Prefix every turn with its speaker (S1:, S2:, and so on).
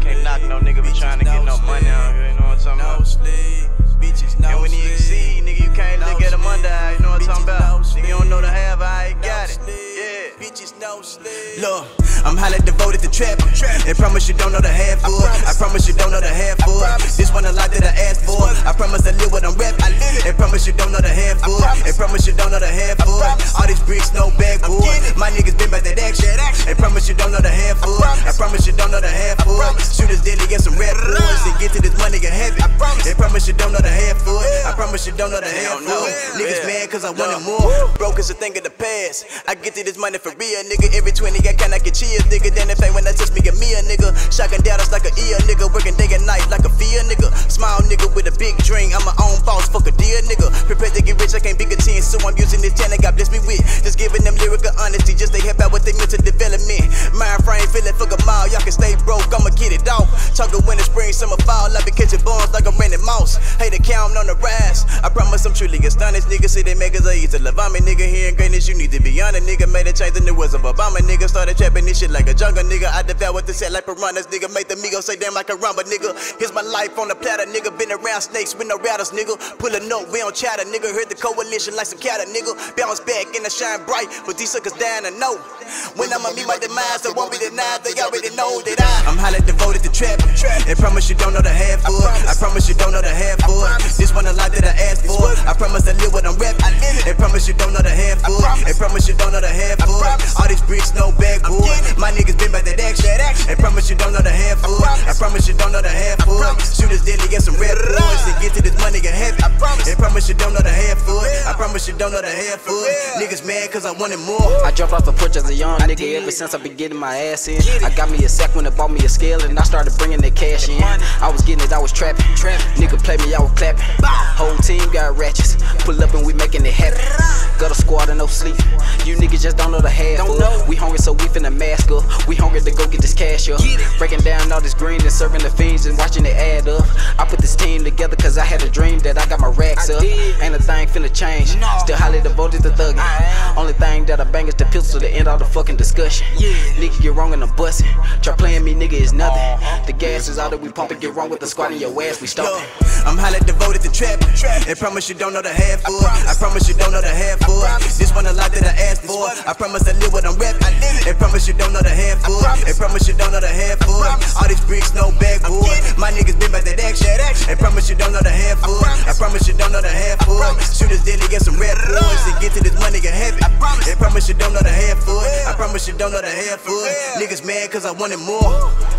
S1: Can't knock no nigga for trying to get no money out here, you know what I'm talking about? And when you exceed, nigga, you can't look at you know what I'm talking about? Nigga, you don't know the half, I ain't got it. Yeah.
S2: Look, I'm highly devoted to trap. And promise you don't know the half for it. I promise you don't know the half for it. This one a lot that I asked for. I promise I live what I'm rapping. And promise you don't know the half for it. And promise you don't know the half for it. All these bricks, no it. My niggas been by that action. And promise you don't know the half for get to this money get heavy. And promise you don't know the half for it. I promise you don't know the half for it. Niggas mad cause I wanted more. Broke is a thing of the past. I get to this money for real, nigga. Every 20 I can I get cheers, nigga. Then if ain't when I touch me, get me a nigga. Shocking down us like a ear, nigga. Working day and night like a fear, nigga. Smile, nigga, with a big dream. I'm my own boss, fuck a deal, nigga. Prepared to get rich, I can't be content. So I'm using this talent God bless me with. Just giving them lyrical honesty, just they help out with their mental development. Mind frame feeling fuck a mile, y'all can stay broke, winter, spring, summer, fall, I be catching bones like a mouse. To count on the rise. I promise I'm truly astonished, nigga. See they make us a eat to love. I'm a nigga here in greatness, you need to be honest, nigga. Made a change in the words of Obama, nigga. Started trapping this shit like a jungle, nigga. I devour the set like piranhas, nigga. Make the Migos say damn like a rumba, nigga. Here's my life on the platter, nigga. Been around snakes with no rattles, nigga. Pull a note, we don't chatter, nigga. Herd the coalition like some cattle, nigga. Bounce back and I shine bright, but these suckers down to know. When I'ma meet my demise, it won't be denied. They already know that I. I'm highly devoted to trap. And promise you don't know the half it. I promise you don't know the half for it. This one a lot that I asked for. I promise I live what I'm rapping. And promise you don't know the half for it. And promise you don't know the half for it. All these bricks, no for. My niggas been by that action. And promise you don't know the half for it. I promise you don't know the half money get heavy. And promise you don't know the half for it. I promise you don't know the half for it. Niggas mad cause I wanted more.
S3: I jumped off the porch as a young nigga ever since I been getting my ass in. I got me a sack when they bought me a scale and I started bringing the cash in. I was getting it, I was trapping. Nigga play me, I was clapping. Whole team got ratchets. Pull up and we making it happen. Got a squad and no sleep. You niggas just don't know the half of. We hungry, so we finna mask up. We hungry to go get this cash up. Breaking down all this green and serving the fiends and watching it add up. I put this team together cause I had a dream that I got my racks up. Ain't a thing finna change. Still highly devoted to thugging. Only thing that I bang is the pistol to end all the fucking discussion. Yeah. Nigga get wrong and I'm busting. Try playing me, nigga, is nothing. The gas is all that we pumping. Get wrong with the squad in your ass, we stopping.
S2: I'm highly devoted to trap. And promise you don't know the half for it. I promise you don't know the half for it. This one a lot that I asked for. I promise I live what I'm rapping. And promise you don't know the half for it. And promise you don't know the half for it. All these bricks, no for. My niggas been by that action. And promise you don't know the half for it. I promise you don't know the half for it. Shooters daily get some rap boys and get to this money get heavy. And promise you don't know the half for it. I promise you don't know the half for it. Niggas mad cause I wanted more.